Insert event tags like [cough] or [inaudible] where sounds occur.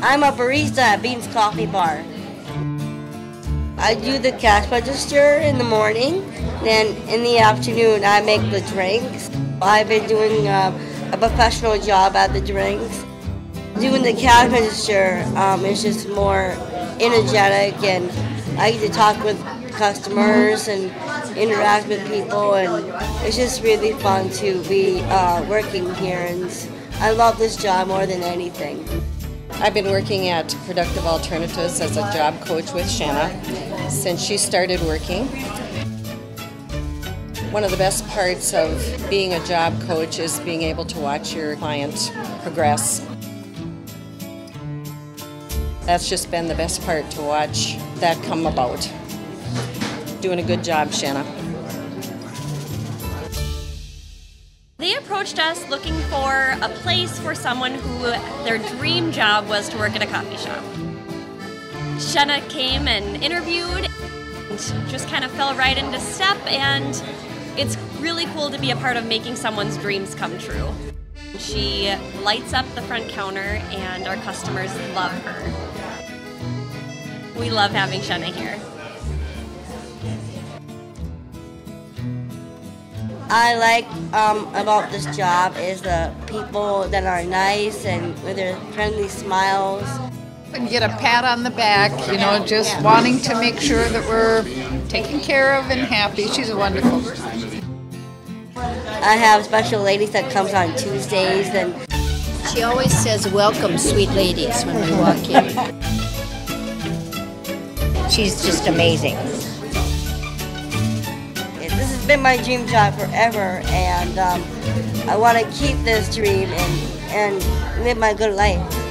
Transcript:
I'm a barista at Beans Coffee Bar. I do the cash register in the morning, then in the afternoon I make the drinks. I've been doing uh, a professional job at the drinks. Doing the cash register um, is just more energetic and I get to talk with customers and interact with people and it's just really fun to be uh, working here and I love this job more than anything. I've been working at Productive Alternatives as a job coach with Shena since she started working. One of the best parts of being a job coach is being able to watch your client progress. That's just been the best part to watch that come about. Doing a good job, Shena. Approached us looking for a place for someone who their dream job was to work at a coffee shop. Shena came and interviewed and just kind of fell right into step and it's really cool to be a part of making someone's dreams come true. She lights up the front counter and our customers love her. We love having Shena here. I like um, about this job is the people that are nice and with their friendly smiles. And get a pat on the back, you know, just wanting to make sure that we're taken care of and happy. She's a wonderful. person. I have special ladies that comes on Tuesdays and She always says, welcome, sweet ladies, when we walk in. [laughs] She's just amazing. Been my dream job forever and um, I want to keep this dream and, and live my good life.